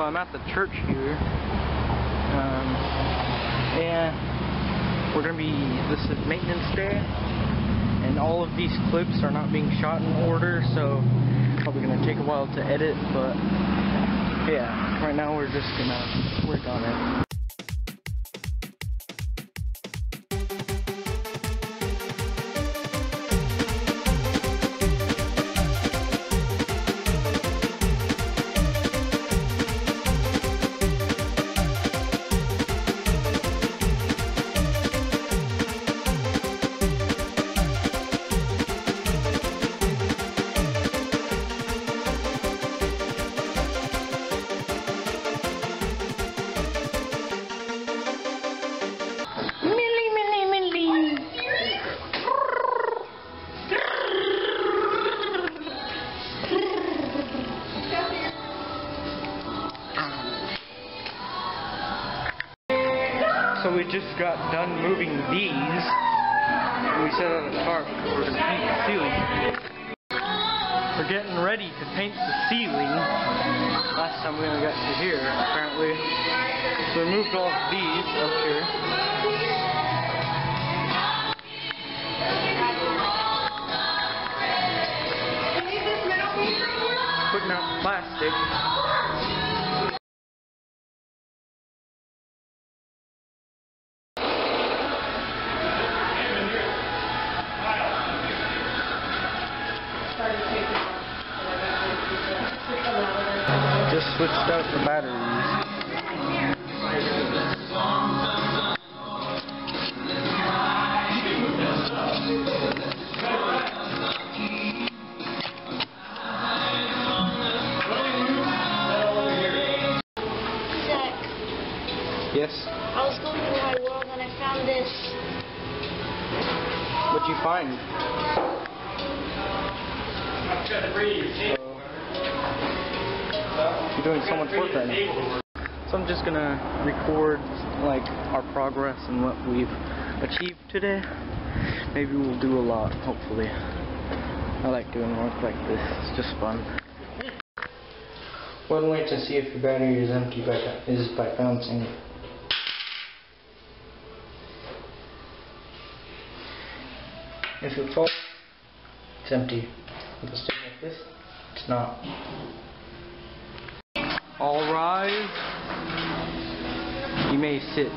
So I'm at the church here. Um, and we're going to be, this is maintenance day. And all of these clips are not being shot in order, so probably going to take a while to edit, but yeah, right now we're just going to work on it. Got done moving these. We set out a tarp for the paint the ceiling. We're getting ready to paint the ceiling. Last time we only got to here, apparently. So we moved all of these up here. Putting out plastic. Switched out the batteries. Yes. I was going through my world and I found this. What'd you find? You're doing so much work right now. So I'm just gonna record like our progress and what we've achieved today. Maybe we'll do a lot, hopefully. I like doing work like this. It's just fun. One way to see if your battery is empty by, is by bouncing. If it falls, it's empty. If it's sitting like this, it's not. All rise. You may sit.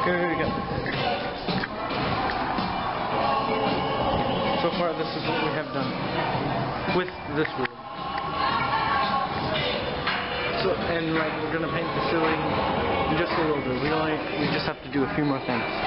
Good. So far, this is what we have done with this room. So, and like we're gonna paint the ceiling in just a little bit. We only, we just have to do a few more things.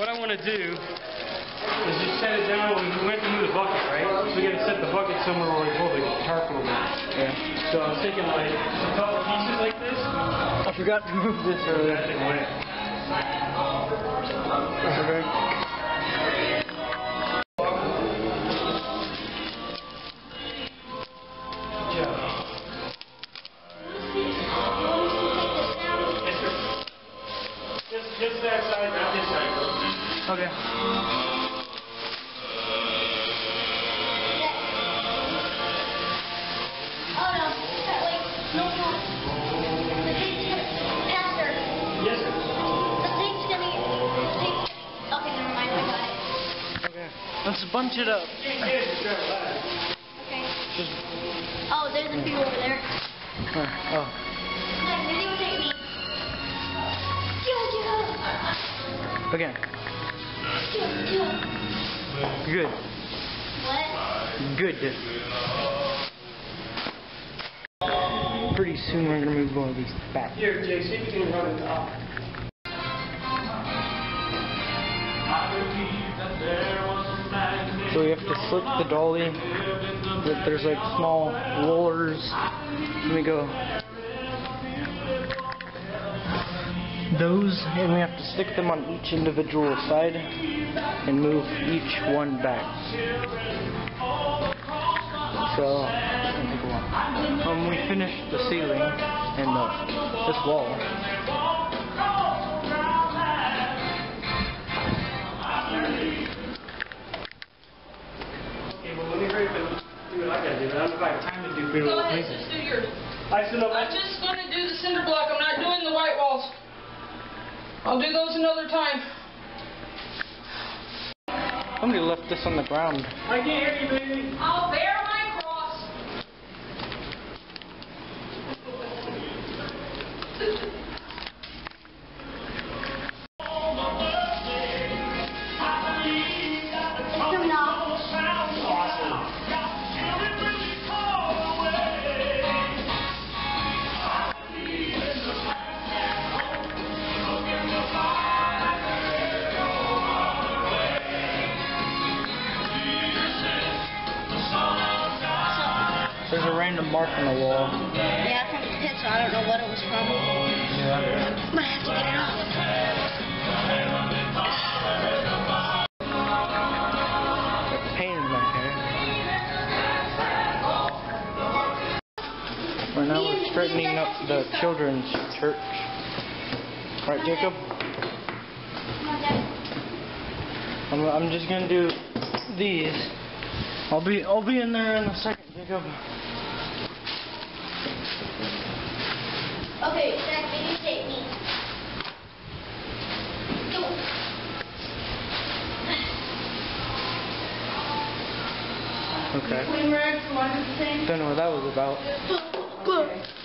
What I want to do is just set it down. We went to move the bucket, right? So we got to set the bucket somewhere where we pull the tarp over. Yeah. So I was taking like a couple pieces like this. I forgot to move this earlier. That thing went. Okay. Let's bunch it up. Okay. Just. Oh, there's a few over there. Uh, oh. Like, videotape me. Yo, yo. Again. Yo, yo. Good. What? Good. pretty soon we're gonna move one of these back. Here, Jay, see if you can run it off. So we have to slip the dolly. That there's like small rollers. Let me go. Those, and we have to stick them on each individual side and move each one back. So, while. Um, we finished the ceiling and the, this wall. Okay, well, let me hurry up and do what I gotta do. I don't know if I have time to do Go people ahead, places. just do yours. I stood up. I'm just gonna do the cinder block, I'm not doing the white walls. I'll do those another time. Somebody left this on the ground. I can't hear you, baby. I'll bear There's a random mark on the wall. Yeah, from the picture. I don't know what it was from. But I have to get it off. It's pain in my hair. Right now we're straightening up the children's church. Right, Jacob? Come on, Dad. I'm, I'm just gonna do these. I'll be I'll be in there in a second, Jacob. Okay, Dad, can you take me? Go. Okay. Queen Rag from under the thing. Don't know what that was about. That's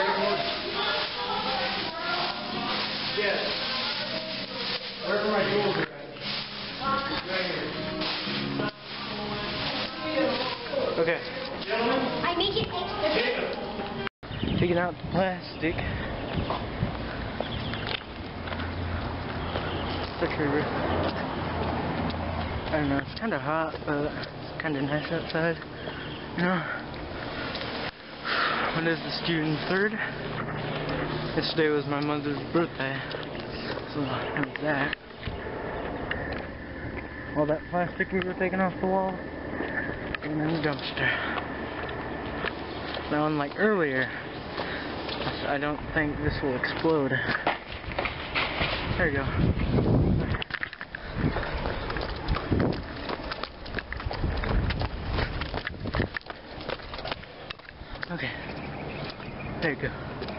now, okay? Very. Yes. Wherever my jewels are at. Right here. okay. Gentlemen, I make it extra big. Taking out the plastic. Sticker. I don't know, it's kind of hot, but it's kind of nice outside. You know? When is the student 3rd? Yesterday was my mother's birthday. So, there's that. All that plastic we were taking off the wall. And in the dumpster. Now, unlike earlier, I don't think this will explode. There you go. Okay. There you go.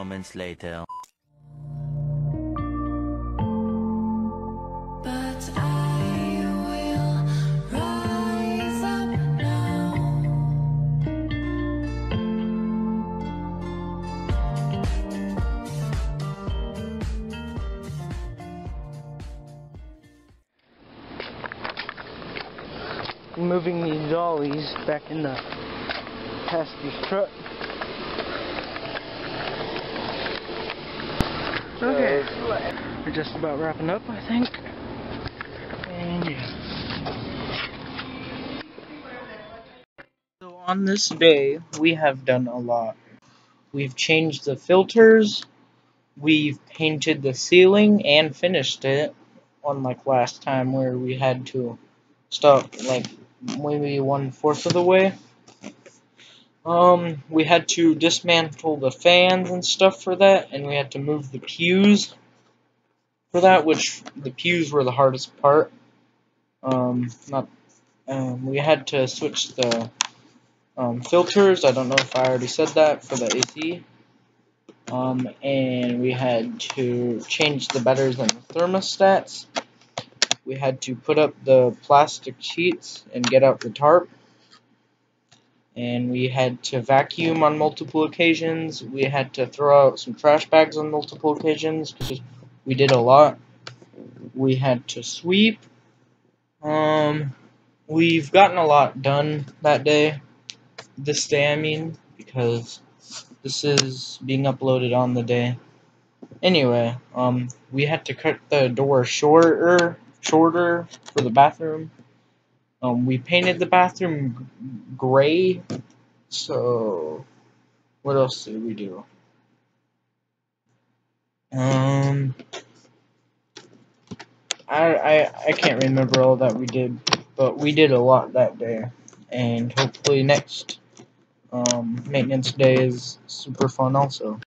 Moments later. Moving these dollies back in the passenger truck. Okay, we're just about wrapping up, I think. And yeah. So on this day, we have done a lot. We've changed the filters, we've painted the ceiling and finished it, unlike last time where we had to stop like maybe one fourth of the way. Um, we had to dismantle the fans and stuff for that, and we had to move the pews for that, which the pews were the hardest part. Um, not, um, we had to switch the um, filters. I don't know if I already said that for the AC. Um, and we had to change the betters and the thermostats we had to put up the plastic sheets and get out the tarp. And we had to vacuum on multiple occasions. We had to throw out some trash bags on multiple occasions because we did a lot. We had to sweep. Um, we've gotten a lot done that day. This day, I mean, because this is being uploaded on the day. Anyway, um, we had to cut the door shorter shorter for the bathroom. Um, we painted the bathroom gray. So, what else did we do? Um, I, I I can't remember all that we did, but we did a lot that day, and hopefully next um, maintenance day is super fun also.